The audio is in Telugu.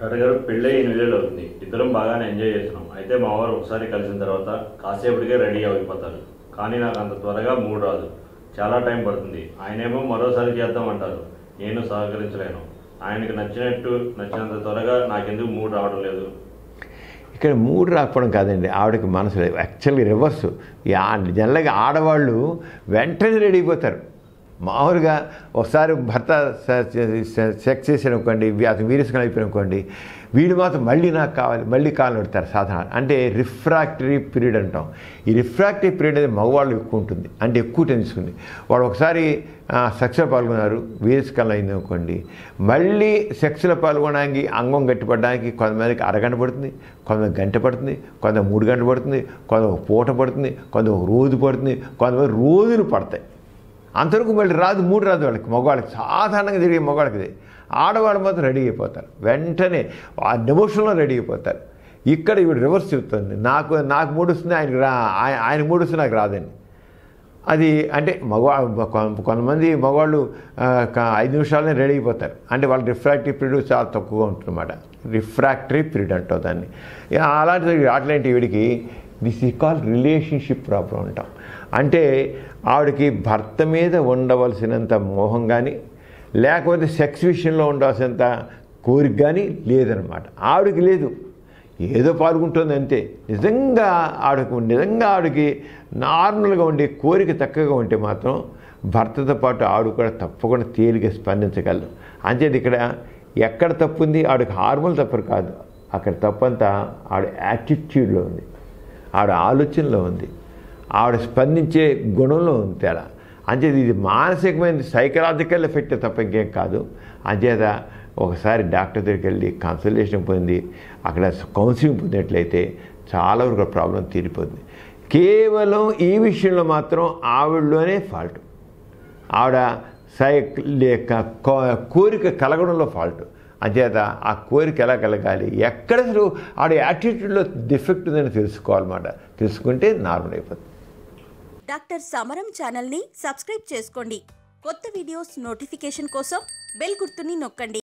డాక్టర్ గారు పెళ్ళి ఎనిమిది అవుతుంది. ఇద్దరం బాగానే ఎంజాయ్ చేస్తున్నాం. అయితే మా వారు ఒకసారి కలిసిన తర్వాత కాసేపటికే రెడీ అయిపోతారు. కానీ నాకు అంత త్వరగా మూడు రాదు. చాలా టైం పడుతుంది. ఆయనేమో మరోసారి చేద్దామంటారు నేను సహకరించలేను. ఆయనకి నచ్చినట్టు నచ్చినంత త్వరగా నాకెందుకు మూడు రావడం లేదు. ఇక్కడ మూడు రాకపోవడం కాదండి. ఆవిడకి మనసు లేదు. Actually reverse. జనరల్గా ఆడవాళ్ళు వెంటనే రెడీ అయిపోతారు. మామూలుగా ఒకసారి భర్త సెక్స్ చేసాడు అతను వీరస్కం అయిపోయిన వీడు మాత్రం మళ్ళీ నాకు కావాలి మళ్ళీ కాలు పెడతారు సాధారణ. అంటే రిఫ్రాక్టరీ పీరియడ్ అంటాం. ఈ రిఫ్రాక్టరీ పీరియడ్ అనేది మగవాళ్ళు ఎక్కువ ఉంటుంది అంటే ఎక్కువ టెన్సుకుంది వాడు ఒకసారి సెక్స్లో పాల్గొన్నారు వీరస్కలం అయింది అనుకోండి మళ్ళీ సెక్స్లో పాల్గొనడానికి అంగం గట్టిపడడానికి కొంతమందికి అరగంట పడుతుంది కొంతమంది గంట పడుతుంది కొంత మూడు గంటలు పడుతుంది కొంత ఒక పూట పడుతుంది కొంత ఒక రోజు పడుతుంది కొంతమంది రోజులు పడతాయి. అంతవరకు మళ్ళీ రాదు మూడు రాదు వాళ్ళకి మగవాళ్ళకి సాధారణంగా జరిగే మగవాళ్ళకి ఇది. ఆడవాళ్ళు మాత్రం రెడీ అయిపోతారు. వెంటనే ఆ నిమిషంలో రెడీ అయిపోతారు. ఇక్కడ ఇవి రివర్స్ చెప్తుంది. నాకు నాకు మూడు వస్తుంది ఆయనకి రా ఆయన మూడు వస్తుంది నాకు రాదండి. అది అంటే మగవా కొ- కొంతమంది మగవాళ్ళు ఐదు నిమిషాలనే రెడీ అయిపోతారు. అంటే వాళ్ళ రిఫ్రాక్టివ్ పీరియడ్ చాలా తక్కువగా ఉంటుందన్నమాట. రిఫ్రాక్టరీ పీరియడ్ అంటావు దాన్ని. అలాంటిది అట్లాంటి వీడికి దిస్ ఈ కాల్ రిలేషన్షిప్ ప్రాబ్లం అంటాం. అంటే ఆవిడకి భర్త మీద ఉండవలసినంత మోహం కానీ లేకపోతే సెక్స్ విషయంలో ఉండాల్సినంత కోరిక కానీ లేదనమాట. ఆవిడకి లేదు. ఏదో పాల్గొంటుంది అంతే. నిజంగా ఆవిడకు నిజంగా ఆవిడకి నార్మల్గా ఉండే కోరిక చక్కగా ఉంటే మాత్రం భర్తతో పాటు ఆవిడ కూడా తప్పకుండా తేలిక స్పందించగలరు అంతేది ఇక్కడ ఎక్కడ తప్పు ఉంది ఆవిడకి హార్మోన్ తప్పరు కాదు. అక్కడ తప్పంతా ఆవిడ యాటిట్యూడ్లో ఉంది. ఆవిడ ఆలోచనలో ఉంది. ఆవిడ స్పందించే గుణంలో ఉంది తేడా. అంచేది ఇది మానసికమైన సైకలాజికల్ ఎఫెక్ట్ తప్ప ఇంకేం కాదు. అంచేత ఒకసారి డాక్టర్ దగ్గరికి వెళ్ళి కన్సల్టేషన్ పొంది అక్కడ కౌన్సిలింగ్ పొందినట్లయితే చాలా వరకు ప్రాబ్లం తీరిపోతుంది కేవలం ఈ విషయంలో మాత్రం ఆవిడలోనే ఫాల్ట్ ఆవిడ సై లేక కోరిక కలగడంలో ఫాల్ట్ అంచేత ఆ కోరిక ఎలా కలగాలి? ఎక్కడ అసలు ఆడ యాటిట్యూడ్లో డిఫెక్ట్ ఉందని తెలుసుకోవాలన్నమాట. తెలుసుకుంటే నార్మల్ అయిపోతుంది. డాక్టర్ సమరం ఛానల్ని సబ్స్క్రైబ్ చేసుకోండి. కొత్త వీడియోస్ నోటిఫికేషన్ కోసం బెల్ గుర్తుని నొక్కండి.